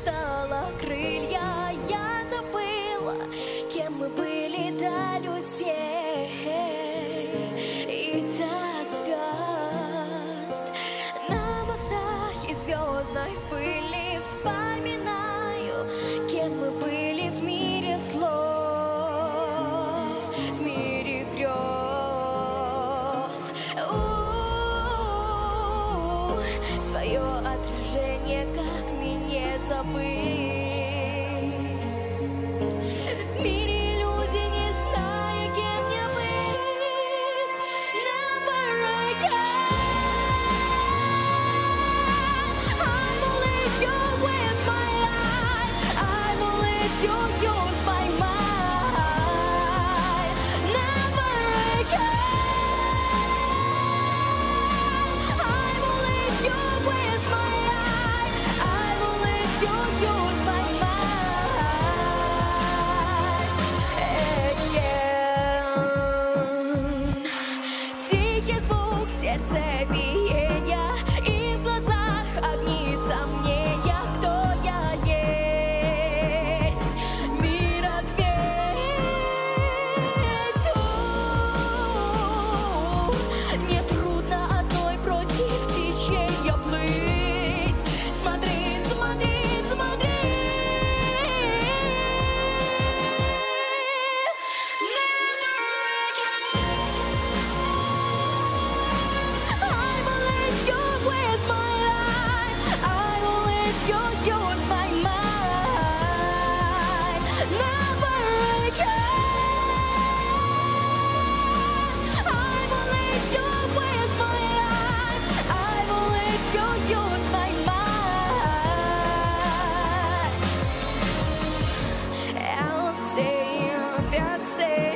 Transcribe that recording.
стала крылья, я забыла, кем мы были до людей и до звезд. На мостах и звездной пыли вспоминаю, кем мы были. Свое отражение, как мне не забыть. звук сердца бить. até a.